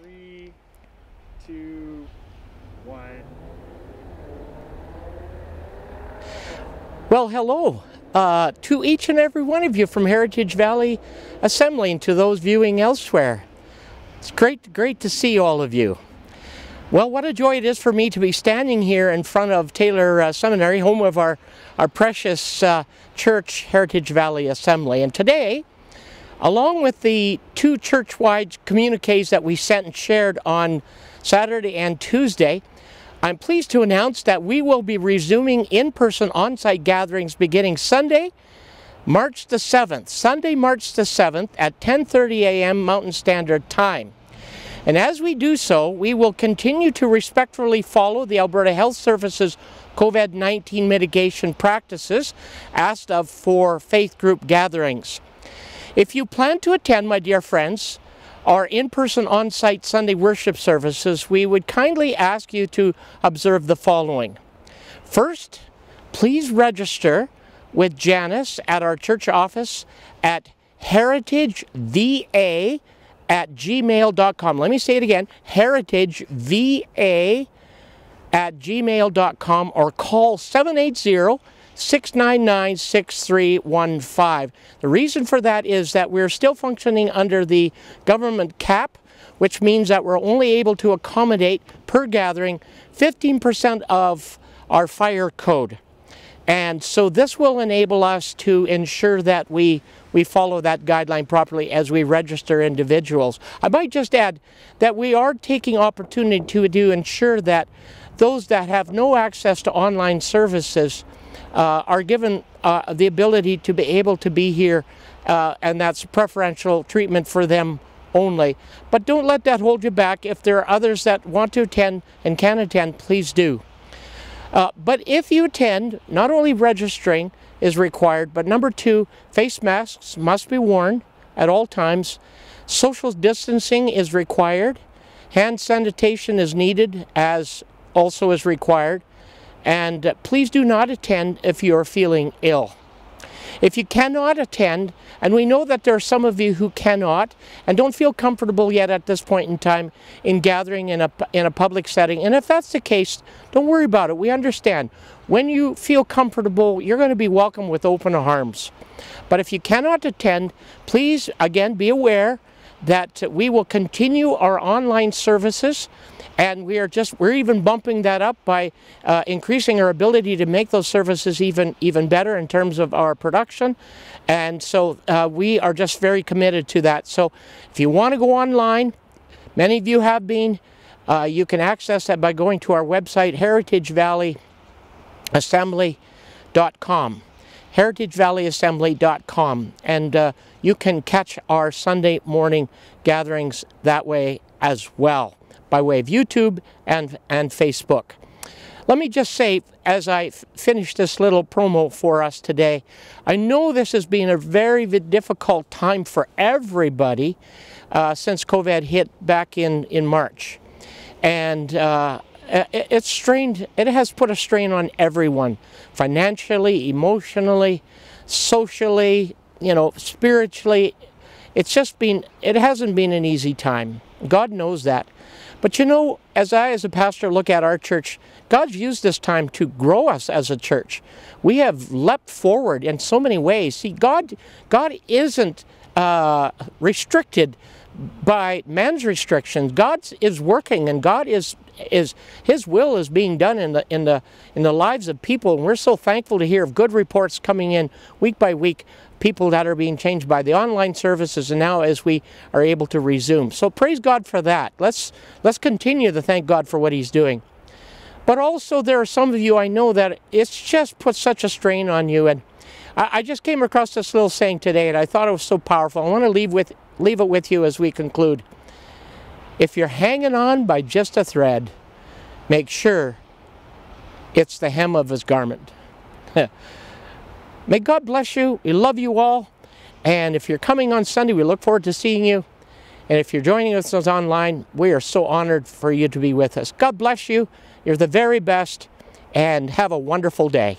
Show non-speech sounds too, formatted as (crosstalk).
Three, two, one. Well, hello uh, to each and every one of you from Heritage Valley Assembly and to those viewing elsewhere. It's great, great to see all of you. Well, what a joy it is for me to be standing here in front of Taylor uh, Seminary, home of our, our precious uh, church, Heritage Valley Assembly. And today, along with the two church-wide communiques that we sent and shared on Saturday and Tuesday, I'm pleased to announce that we will be resuming in-person on-site gatherings beginning Sunday, March the 7th, Sunday, March the 7th at 10.30 a.m. Mountain Standard Time. And as we do so, we will continue to respectfully follow the Alberta Health Services COVID-19 mitigation practices asked of for faith group gatherings. If you plan to attend, my dear friends, our in-person on-site Sunday worship services, we would kindly ask you to observe the following. First, please register with Janice at our church office at heritageva at gmail.com. Let me say it again, heritageva at gmail.com or call 780 699 6315. The reason for that is that we're still functioning under the government cap, which means that we're only able to accommodate per gathering 15% of our fire code. And so this will enable us to ensure that we, we follow that guideline properly as we register individuals. I might just add that we are taking opportunity to, to ensure that those that have no access to online services uh, are given uh, the ability to be able to be here uh, and that's preferential treatment for them only. But don't let that hold you back. If there are others that want to attend and can attend, please do. Uh, but if you attend, not only registering is required, but number two, face masks must be worn at all times. Social distancing is required. Hand sanitation is needed as also is required. And please do not attend if you're feeling ill. If you cannot attend, and we know that there are some of you who cannot and don't feel comfortable yet at this point in time in gathering in a, in a public setting, and if that's the case, don't worry about it. We understand. When you feel comfortable, you're going to be welcome with open arms. But if you cannot attend, please, again, be aware that we will continue our online services and we are just we're even bumping that up by uh, increasing our ability to make those services even even better in terms of our production. And so uh, we are just very committed to that. So if you want to go online many of you have been uh, you can access that by going to our website heritagevalley.assembly.com heritagevalley.assembly.com and uh, you can catch our Sunday morning gatherings that way as well by way of YouTube and, and Facebook. Let me just say, as I finish this little promo for us today, I know this has been a very difficult time for everybody uh, since COVID hit back in, in March. And uh, Uh, it's strained, it has put a strain on everyone, financially, emotionally, socially, you know, spiritually. It's just been, it hasn't been an easy time. God knows that. But you know, as I, as a pastor, look at our church, God's used this time to grow us as a church. We have leapt forward in so many ways. See, God, God isn't uh, restricted by man's restrictions. God is working, and God is is His will is being done in the in the in the lives of people. And we're so thankful to hear of good reports coming in week by week people that are being changed by the online services and now as we are able to resume. So praise God for that. Let's, let's continue to thank God for what he's doing. But also there are some of you I know that it's just put such a strain on you. And I just came across this little saying today and I thought it was so powerful. I want to leave, with, leave it with you as we conclude. If you're hanging on by just a thread, make sure it's the hem of his garment. (laughs) May God bless you. We love you all. And if you're coming on Sunday, we look forward to seeing you. And if you're joining us online, we are so honored for you to be with us. God bless you. You're the very best. And have a wonderful day.